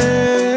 I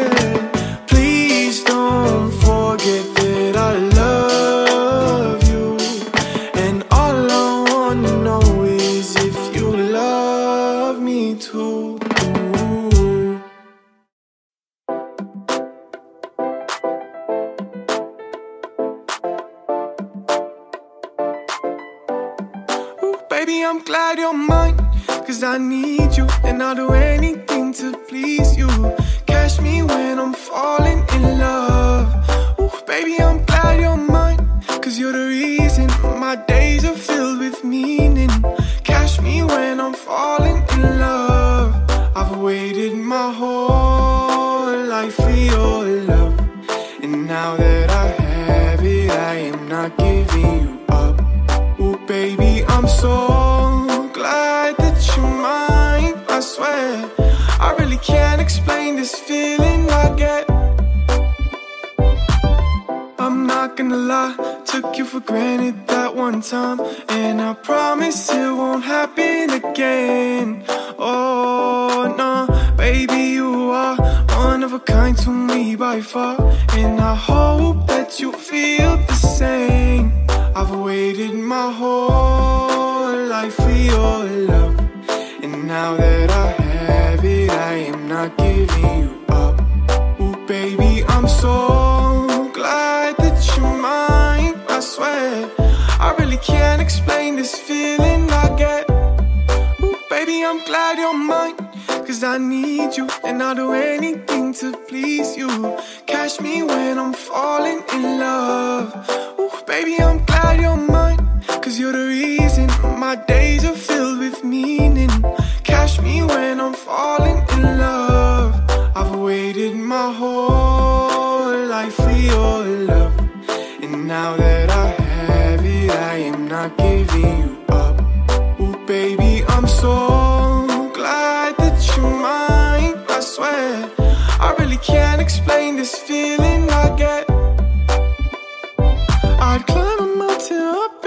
climb a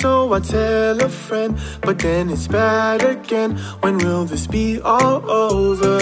so I tell a friend. But then it's bad again. When will this be all over?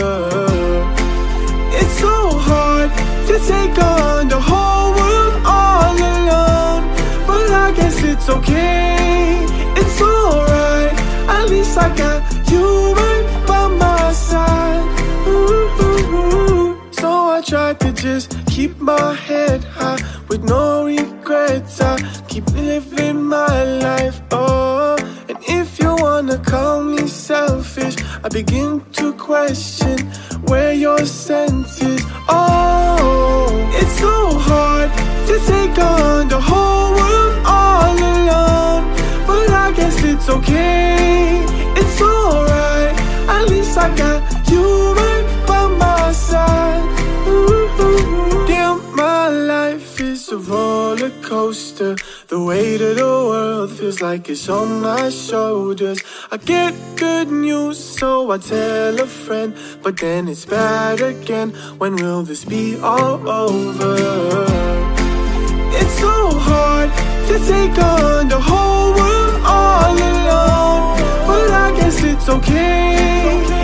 It's so hard to take on the whole world all alone. But I guess it's okay, it's alright. At least I got you right by my side. Ooh, so I tried to just keep my head high with no regrets. I keep living my life. Oh, and if you wanna call me selfish, I begin to question where your sense is. Oh, it's so hard to take on the whole world all alone. But I guess it's okay, it's alright. At least I got you a roller coaster. The weight of the world feels like it's on my shoulders. I get good news, so I tell a friend. But then it's bad again. When will this be all over? It's so hard to take on the whole world all alone. But I guess it's okay, it's alright.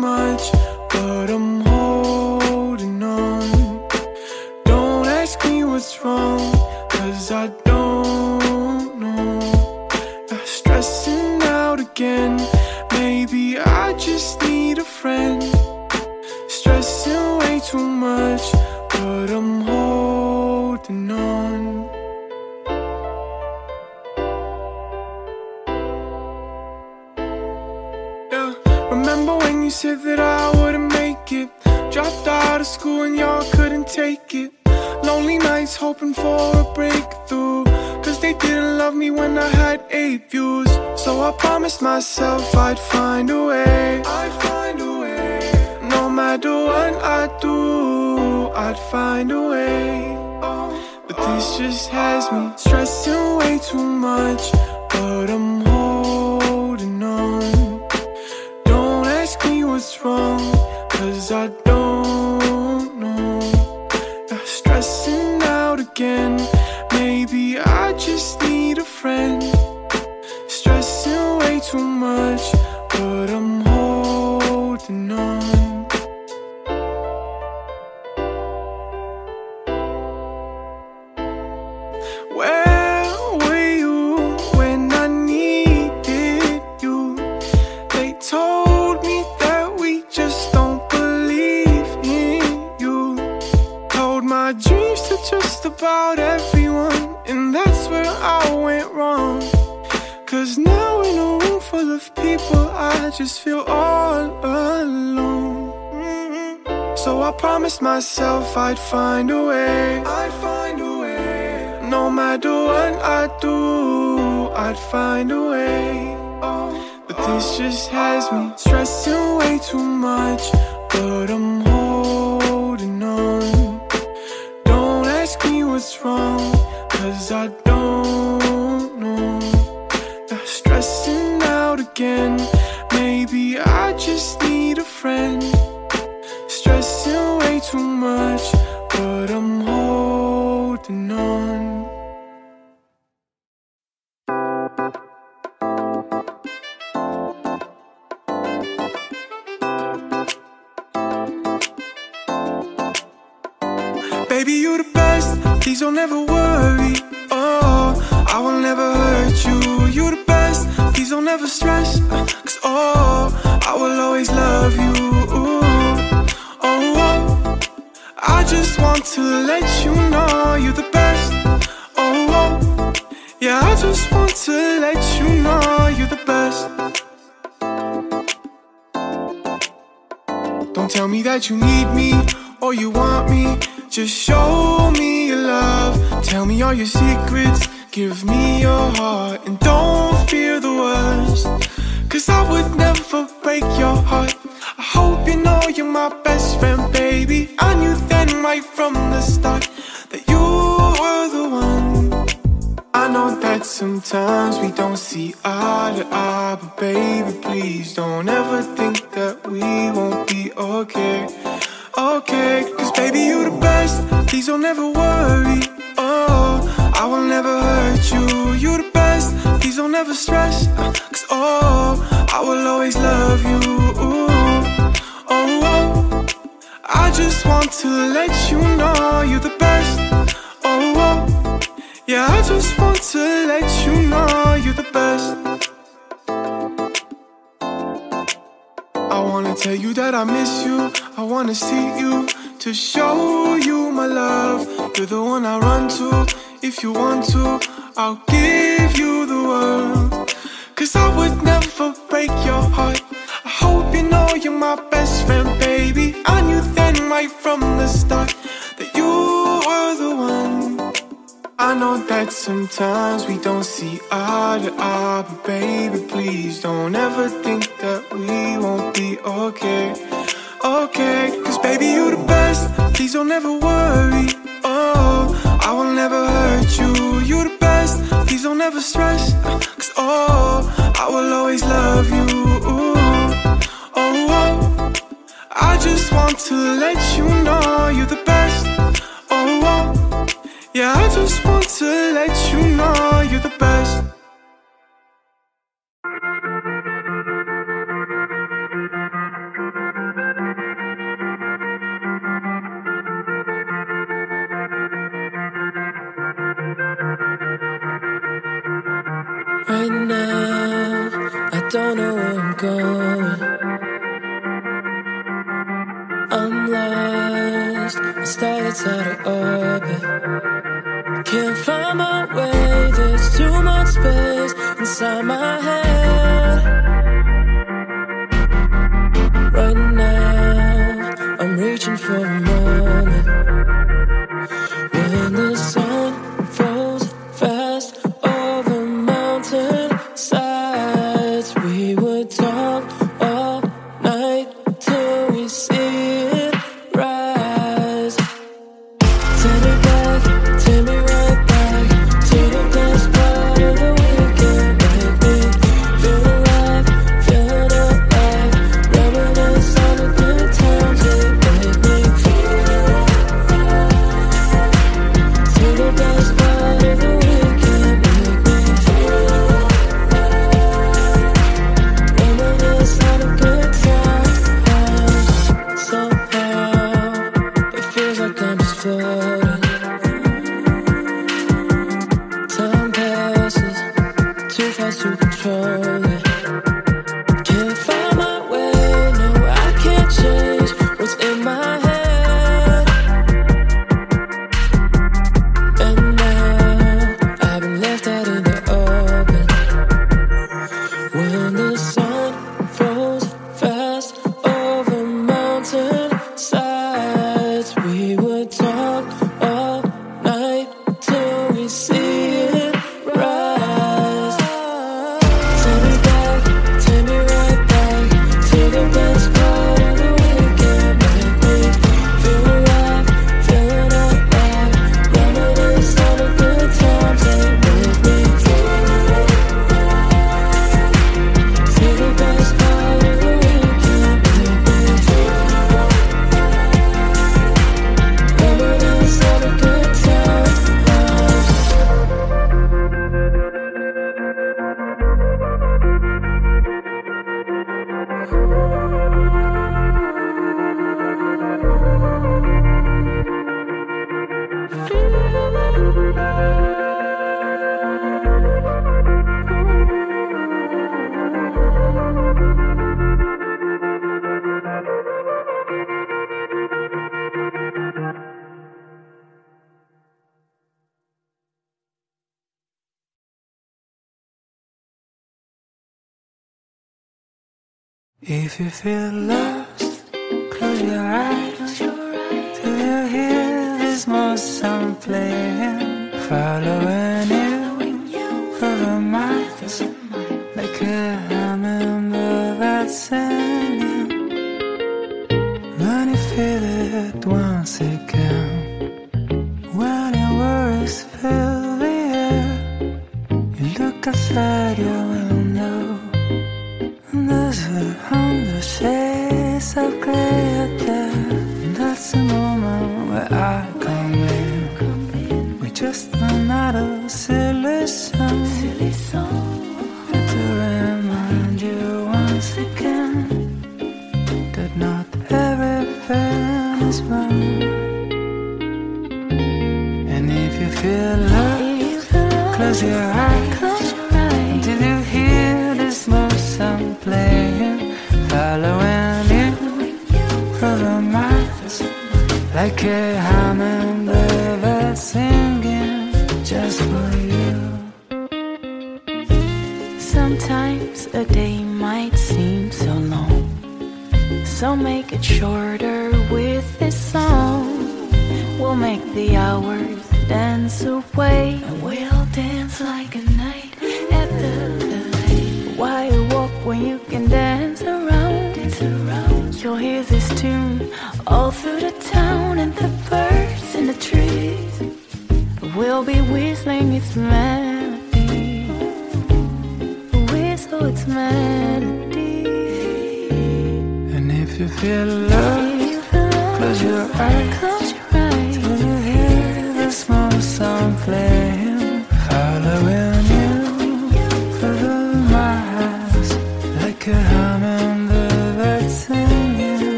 Much, but I'm holding on. Don't ask me what's wrong, cause I don't know. I'm stressing out again. Maybe I just need a friend. Stressing way too much, but I'm you said that I wouldn't make it? Dropped out of school and y'all couldn't take it. Lonely nights hoping for a breakthrough. Cause they didn't love me when I had eight views. So I promised myself I'd find a way. I'd find a way. No matter what I do, I'd find a way. But this just has me stressing way too much. But I'm what's wrong, cause I don't know. Not stressing out again. Maybe I just need a friend. Stressing way too much, but I'm holding on. Just about everyone, and that's where I went wrong. Cause now in a room full of people, I just feel all alone. Mhm. So I promised myself I'd find a way. I'd find a way. No matter what I do, I'd find a way. But this just has me stressing way too much. But I'm what's wrong, cause I don't know. Not stressing out again, maybe I just need a friend. Stressing way too much, but I'm holding on. Please don't ever worry. Oh, I will never hurt you. you're the best. Please don't ever stress. Cause oh, I will always love you. Oh, oh, I just want to let you know you're the best. Oh, oh yeah, I just want to let you know you're the best. Don't tell me that you need me or you want me. Just show me love. Tell me all your secrets. Give me your heart and don't fear the worst. Cause I would never break your heart. I hope you know you're my best friend, baby. I knew then right from the start that you were the one. I know that sometimes we don't see eye to eye, but baby, please don't ever think that we won't be okay. Okay, cause baby, you the best. Please don't ever worry. Oh, I will never hurt you. You the best. Please don't ever stress. Cause oh, I will always love you. Oh, oh, I just want to let you know you're the best. Oh, oh, yeah, I just want to let you know you're the best. I wanna tell you that I miss you. I wanna see you to show you my love. You're the one I run to. If you want to, I'll give you the world. Cause I would never break your heart. I hope you know you're my best friend, baby. I knew then right from the start that you. I know that sometimes we don't see eye to eye, but baby, please don't ever think that we won't be okay. Okay, cause baby, you're the best. Please don't ever worry. Oh, I will never hurt you. you're the best. Please don't ever stress. Cause oh, I will always love you. Oh, oh, I just want to let you know you're the best. Oh, oh yeah, I just want to let you know you're the best. Right now, I don't know where I'm going. Lost, my starlight's out of orbit. Can't find my way, there's too much space inside my head. If you feel lost, close your eyes. guess I'm playing, following you for the miles, like a hummingbird that's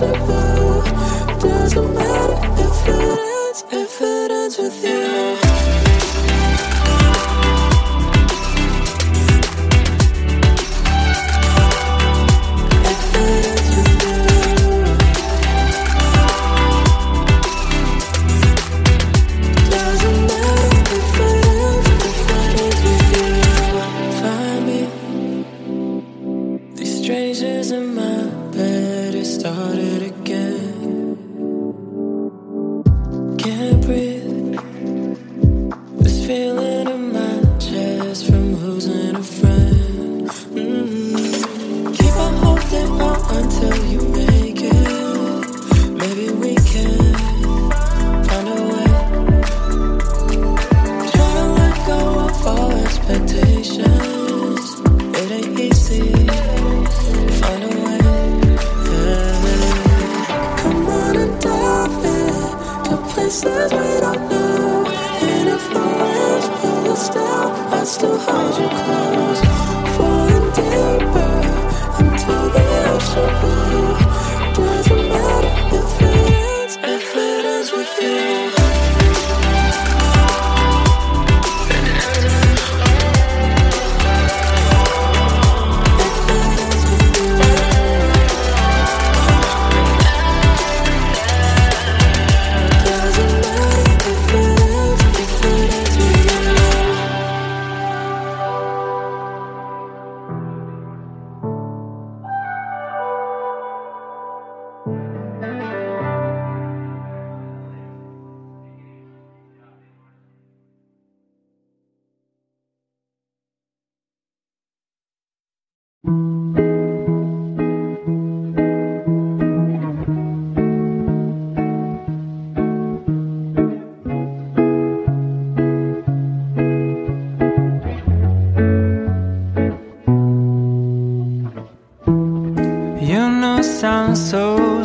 doesn't matter.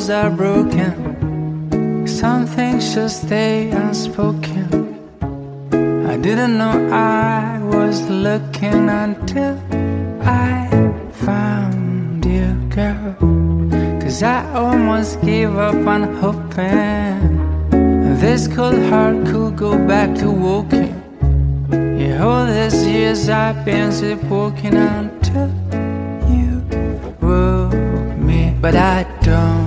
Are broken. Some things should stay unspoken. I didn't know I was looking until I found you, girl. Cause I almost gave up on hoping this cold heart could go back to walking. Yeah, all these years I've been sleepwalking until you woke me, but I don't.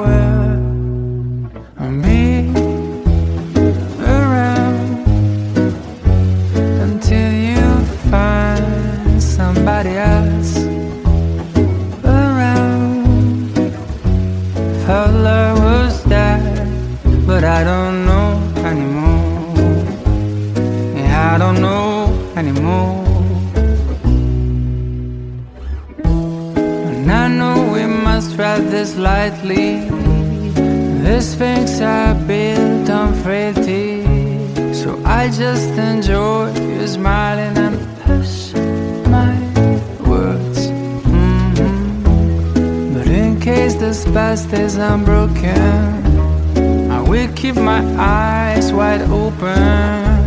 this lightly. These things are built on frailty. So I just enjoy you smiling and push my words. Mm-hmm. But in case the spell is unbroken, I will keep my eyes wide open.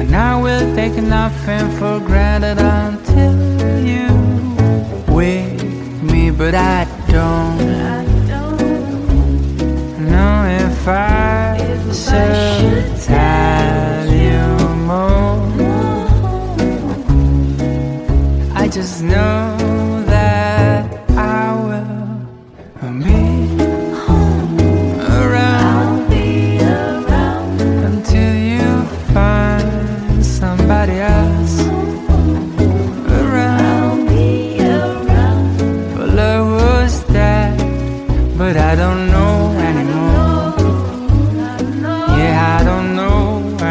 And I will take nothing for granted until you wake me, but I don't if I should tell you more. I just know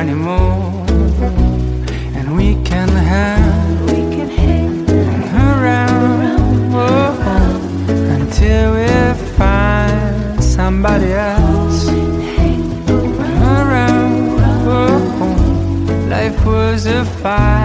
anymore. And we can hang around oh, until we find somebody else. life was a fight.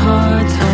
hard time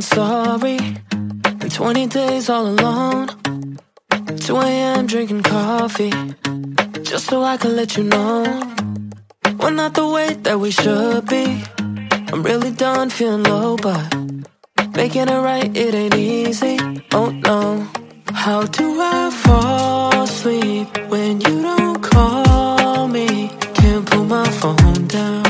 saying sorry. 20 days all alone. 2 a.m. drinking coffee. Just so I can let you know. We're not the way that we should be. I'm really done feeling low, but making it right, it ain't easy. Oh no. How do I fall asleep when you don't call me? Can't put my phone down.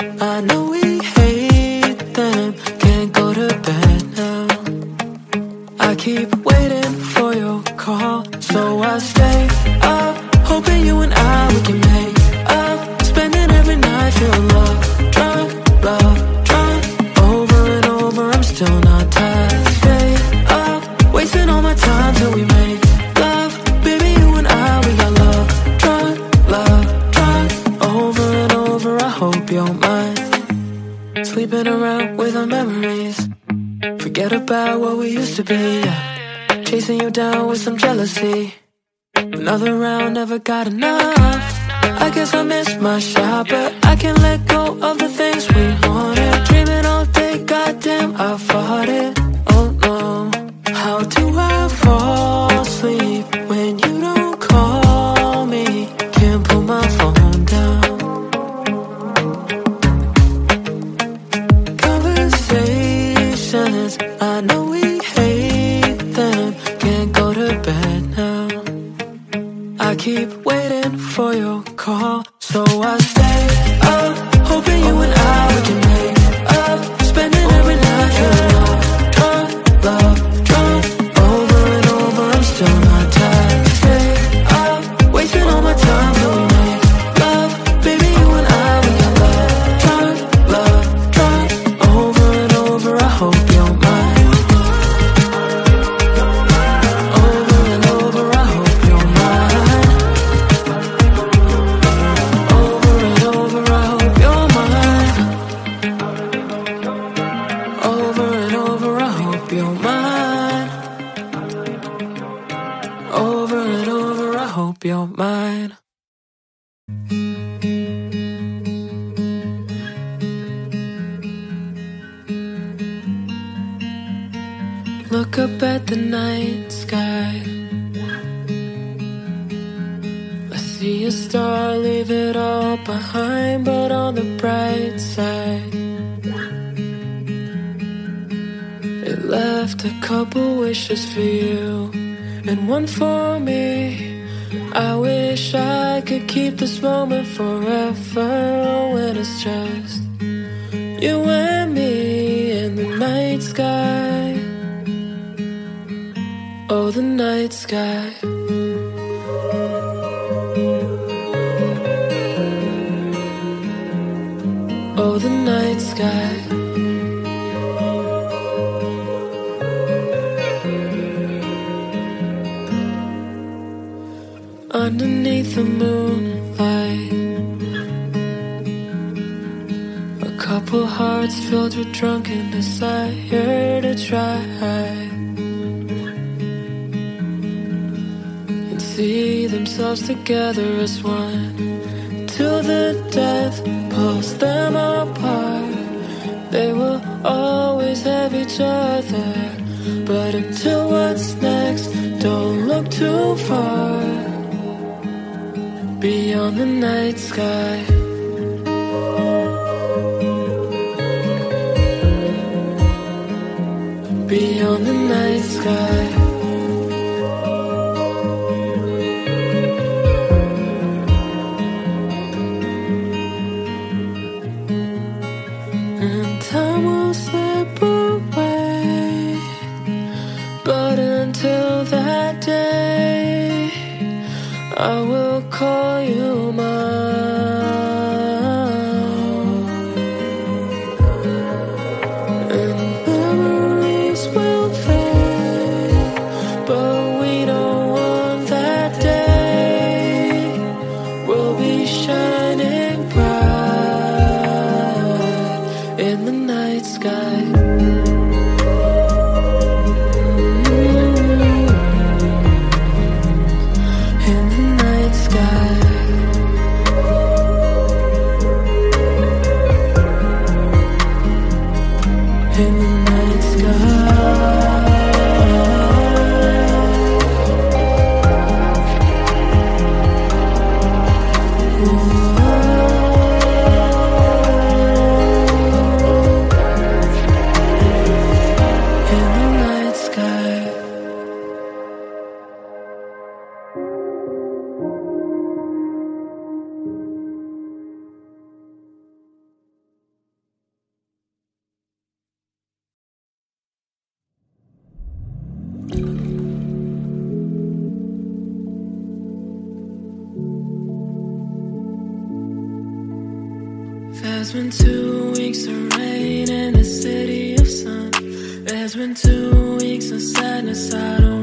I know we hate them. Can't go to bed now. I keep waiting for your call So I stay up Hoping you and I, we can make up. Spending every night feeling love Forget about what we used to be, yeah. Chasing you down with some jealousy. Another round, never got enough. I guess I missed my shot, but I can't let go of the things we wanted. Dreaming all day, goddamn, I fought it. Oh no, how do I fall? keep waiting for your call. Underneath the moonlight, a couple hearts filled with drunken desire to try and see themselves together as one. Till the death pulls them apart. They will always have each other, but until what's next, don't look too far beyond the night sky. Beyond the night sky. There's been two weeks of rain in a city of sun. There's been two weeks of sadness, I don't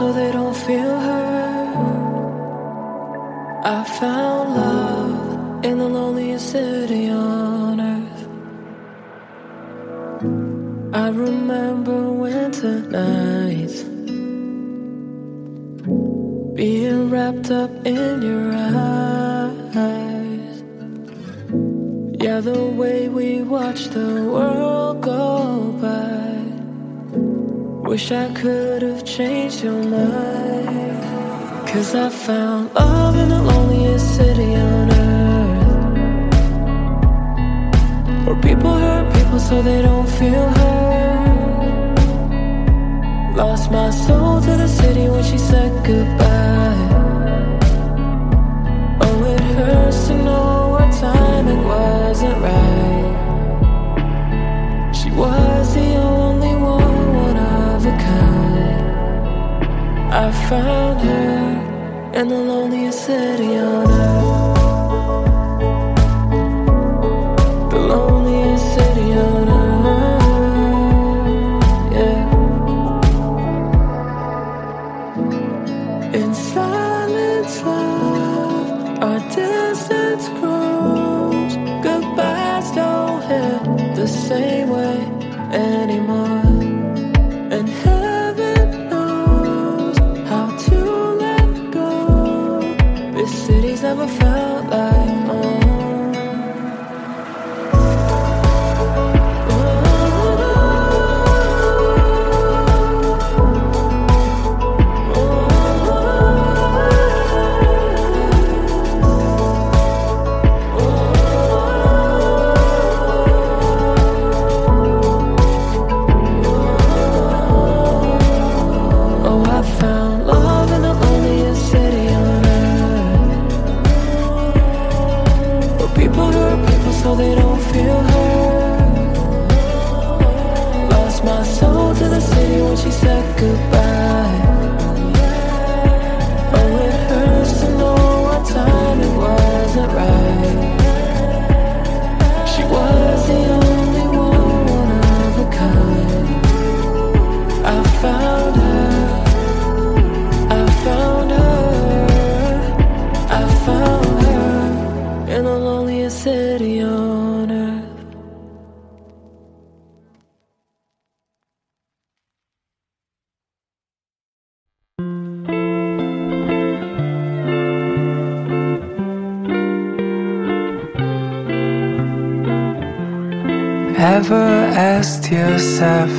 so they don't feel hurt. I found love in the loneliest city on earth. I remember winter nights. Being wrapped up in your eyes. Yeah, the way we watch the world go by. Wish I could Change your mind. Cause I found love in the loneliest city on earth. Where people hurt people so they don't feel hurt. Lost my soul to the city when she said goodbye. Oh, it hurts to know what time it wasn't right. I found her in the loneliest city on earth.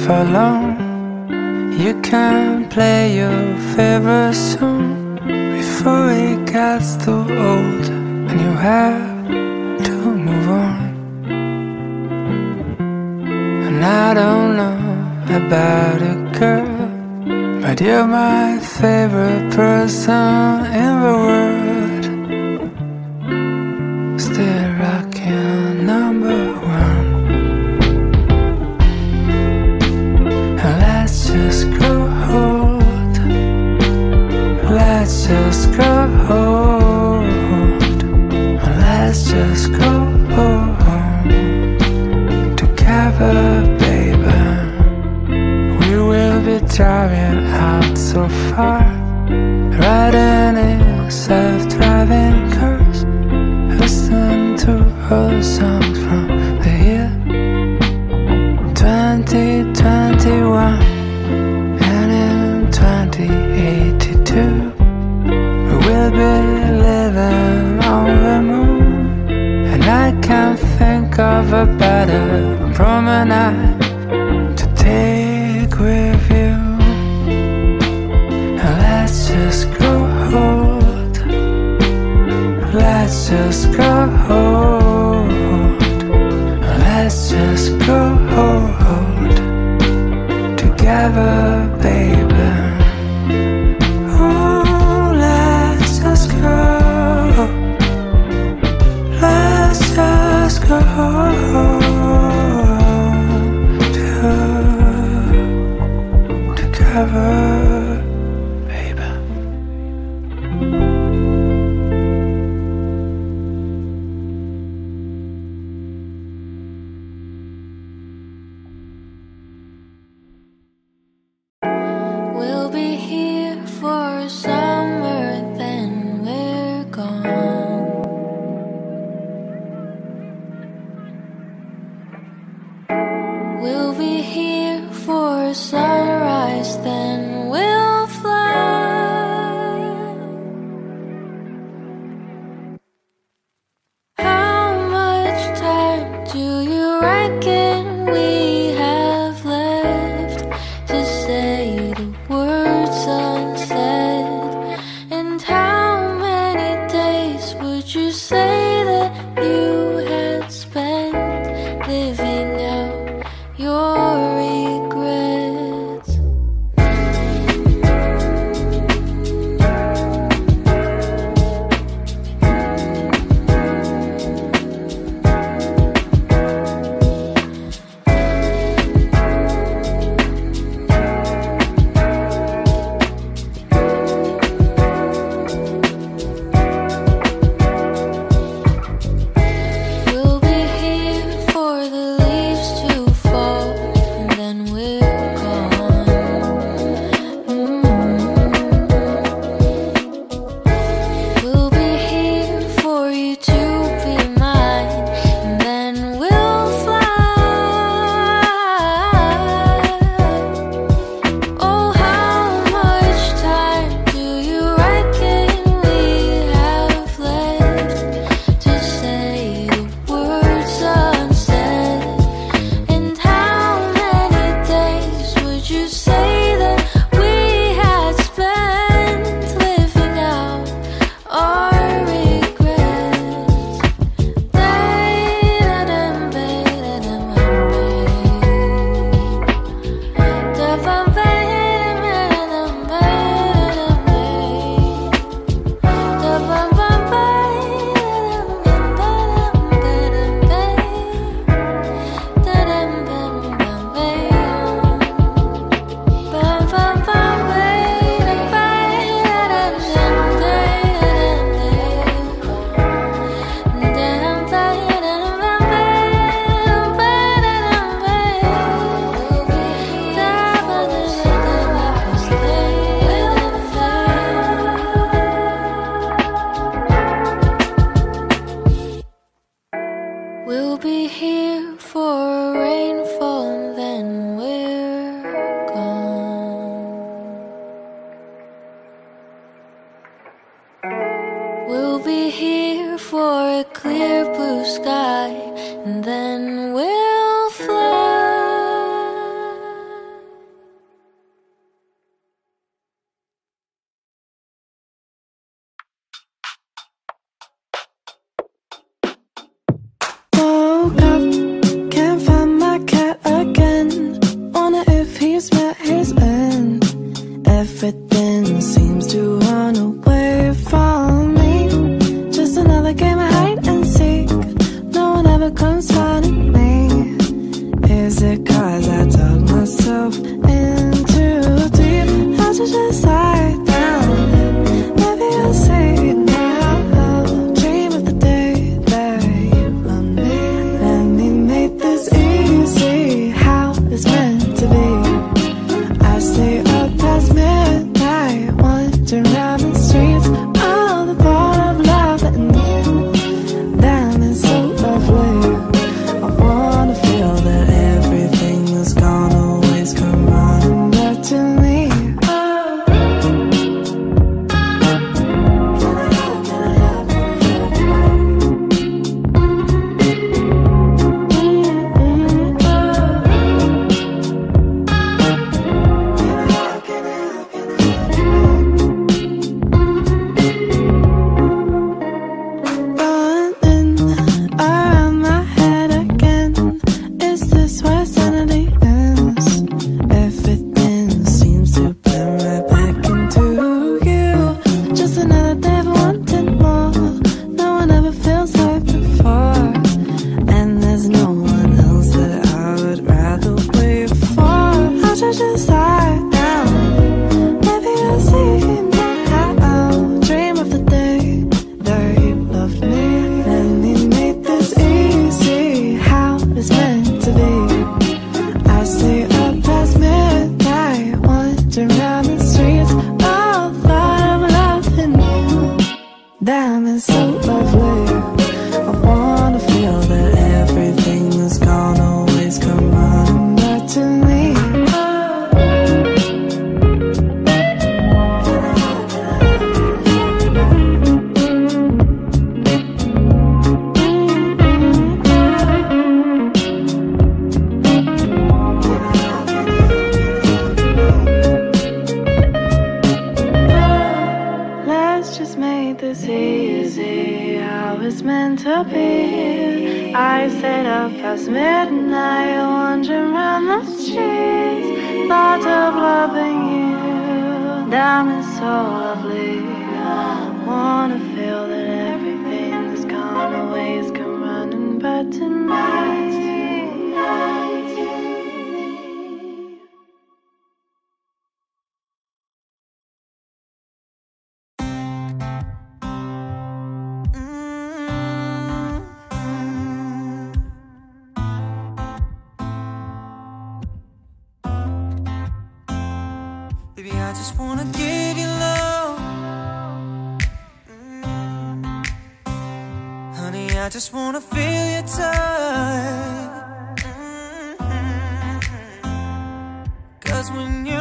follow think of a better promenade to take with you. Let's just go home. Let's just go. I just wanna give you love mm. Honey, I just wanna feel your touch mm -hmm. Cause when you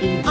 the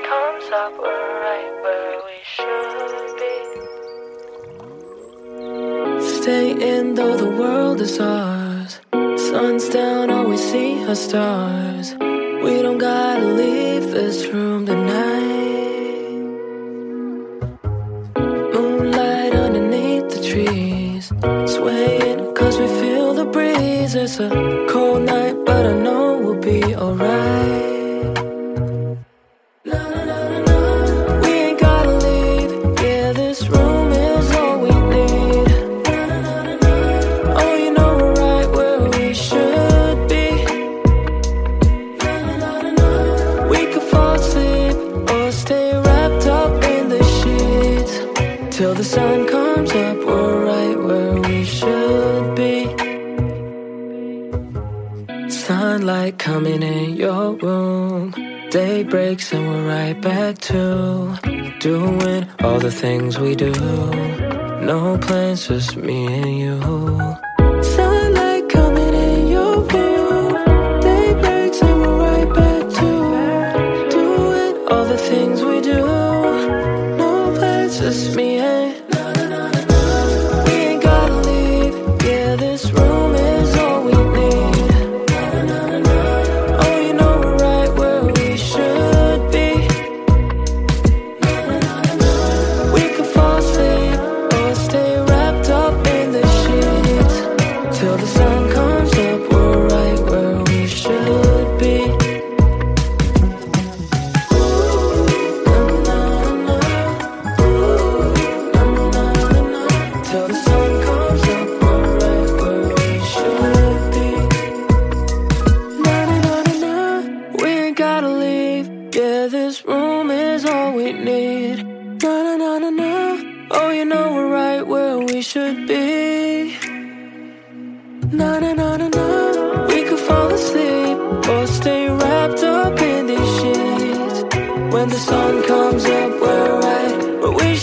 Sometimes up, we're right where we should be. Stay in though the world is ours. Sun's down, oh, always see our stars. We don't gotta leave this room tonight. Moonlight underneath the trees, swaying cause we feel the breeze. It's a cold night just me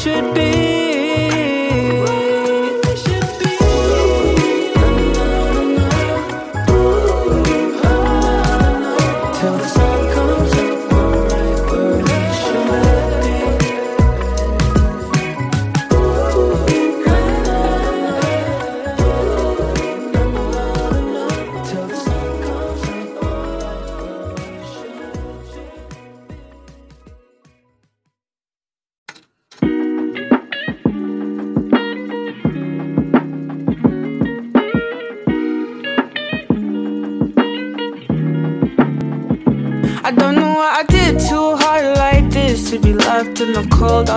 should be.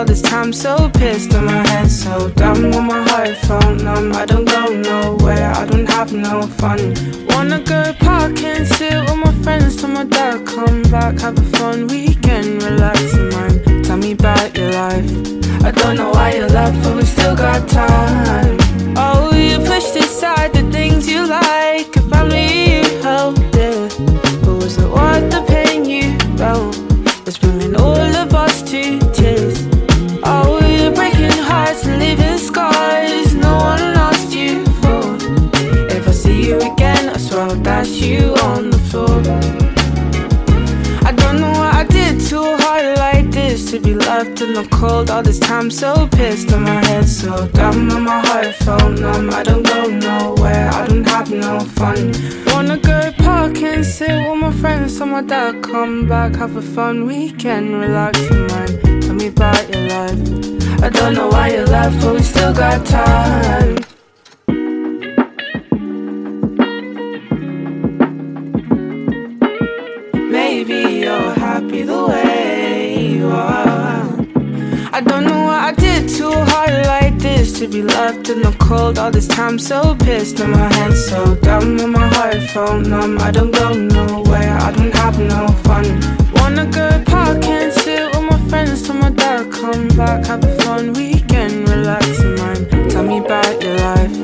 All this time. So pissed and my head so dumb with my heart felt numb. I don't go nowhere, I don't have no fun. Wanna go park and sit with my friends till my dad come back. Have a fun weekend, relax your mind. Tell me about your life. I don't know why you left, but we still got time. Oh, you pushed aside in the cold all this time. So pissed and my head so dumb and my heart felt numb. I don't go nowhere, I don't have no fun. Wanna go park and sit with my friends till my dad come back. Have a fun weekend, relax your mind. Tell me about your life. I don't know why you left, but we still got time. Left in the cold all this time. So pissed and my head so dumb and my heart felt numb. I don't go nowhere, I don't have no fun. Wanna go park and sit with my friends till my dad come back. Have a fun weekend, relax your mind. Tell me about your life.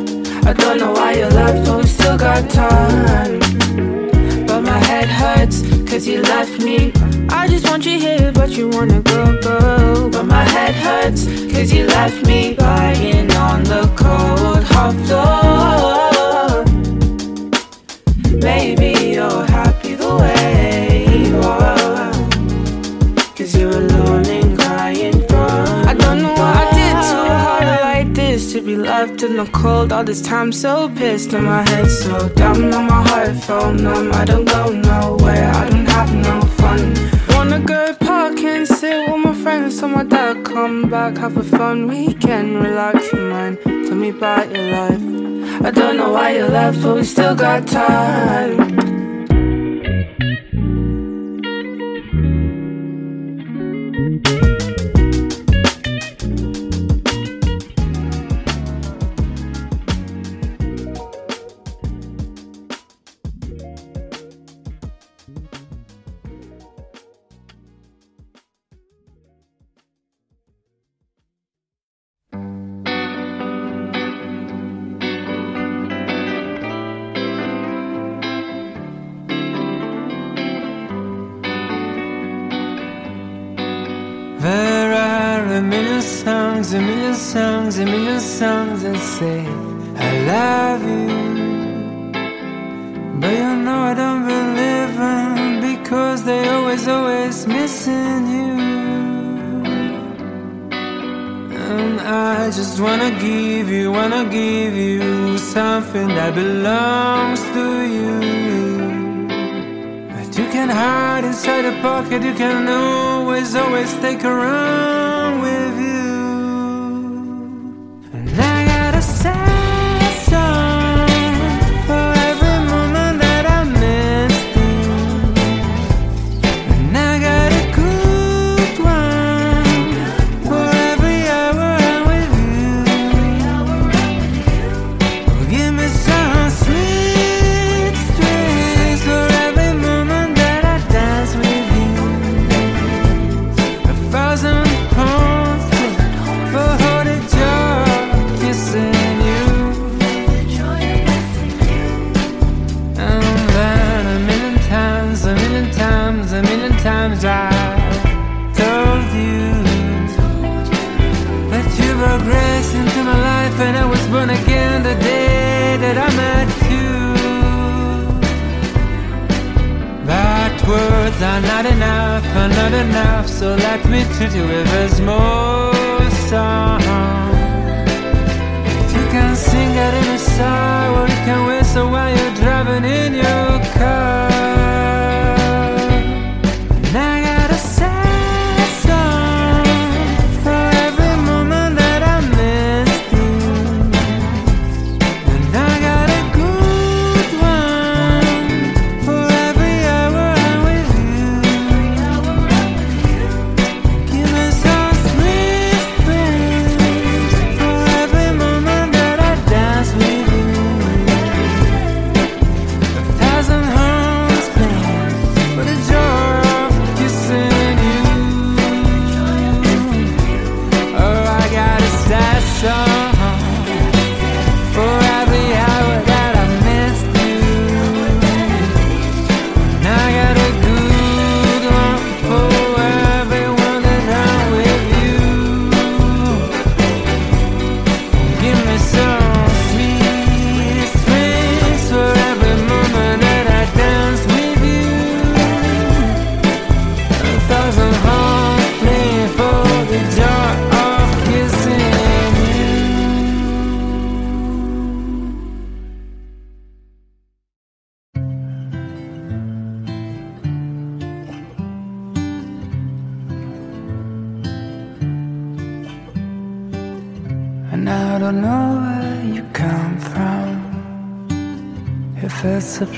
I don't know why you left, but we still got time. But my head hurts, cause you left me. I just want you here, but you wanna go, go. But my head hurts, cause you left me lying on the cold, hot floor. Maybe you're happy the way you are. Cause you're alone and crying from. I don't know what I did to her like this. To be left in the cold all this time, so pissed. And my head so dumb, and my heart felt numb. I don't go nowhere, I don't have no fun. Wanna go park and sit with my friends till my dad come back. Have a fun weekend, relax your mind. Tell me about your life. I don't know why you left, but we still got time. pocket you can always, always take around.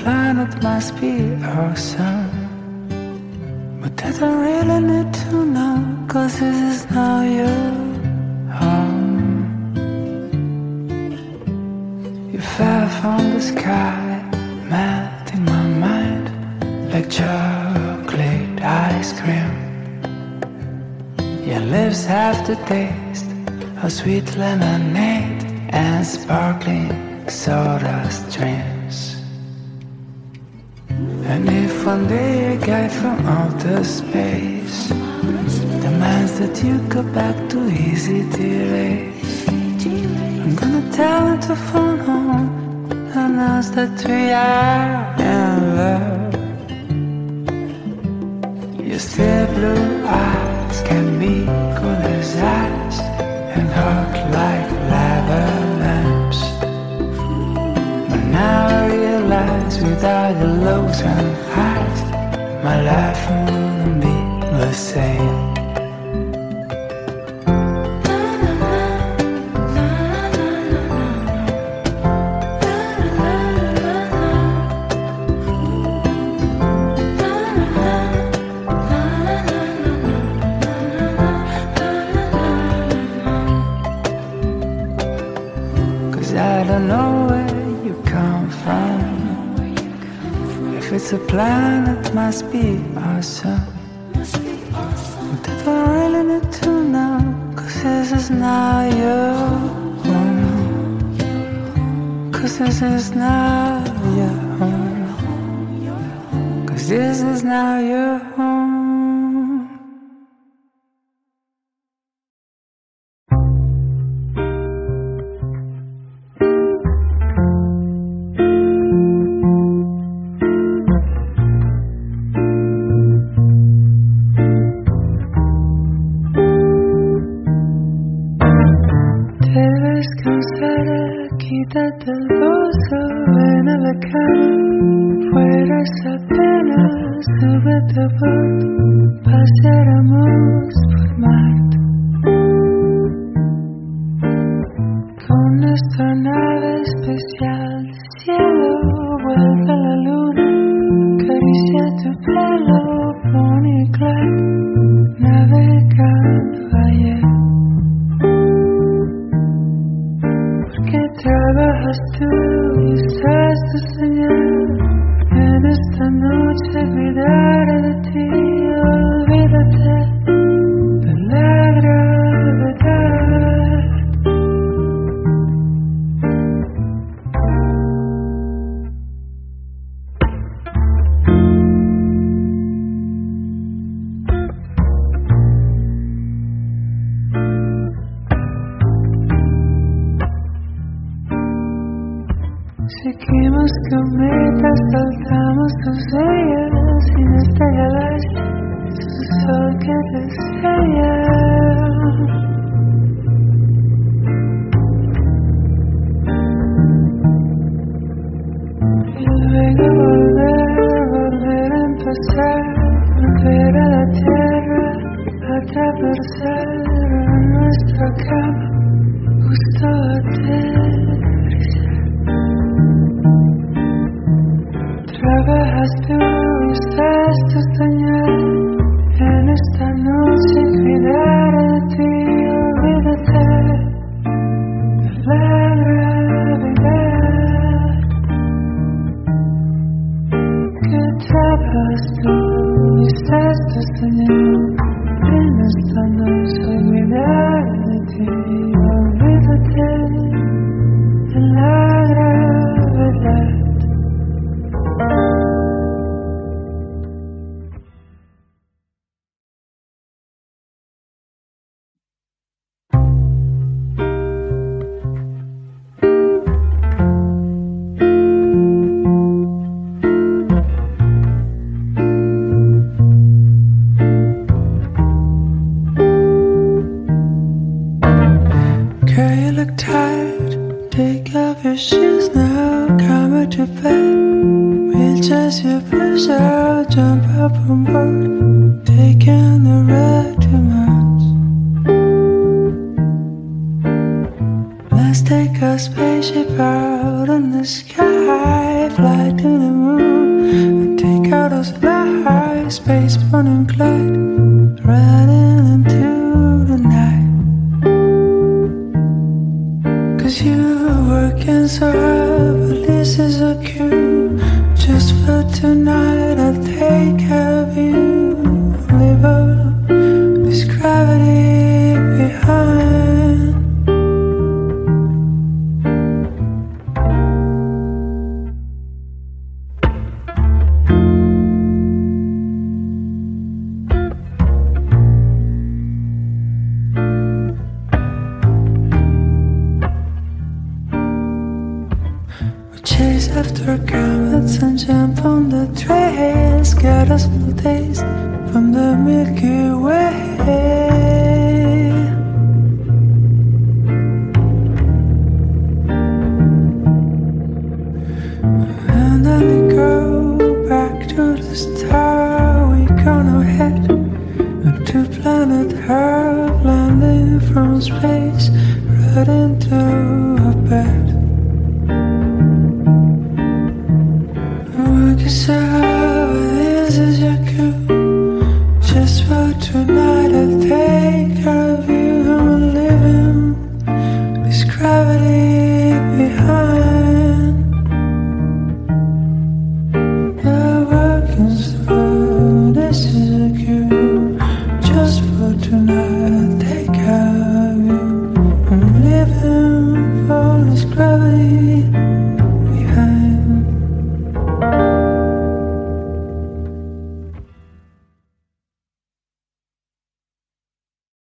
planet must be our sun. But that I really need to know, cause this is now your home. You fell from the sky, melt in my mind like chocolate ice cream. Your lips have the taste of sweet lemonade and sparkling soda stream. And if one day a guy from outer space demands that you go back to easy delays, I'm gonna tell him to phone home, announce that we are in love. Your still blue eyes can be cool as ice and hot like lava. Now I realize without your lows and highs, my life wouldn't be the same. must be awesome. Must be awesome. That I really need to know. Cause this is not home. Cause this is not Sube a tu pasáramos por Marte.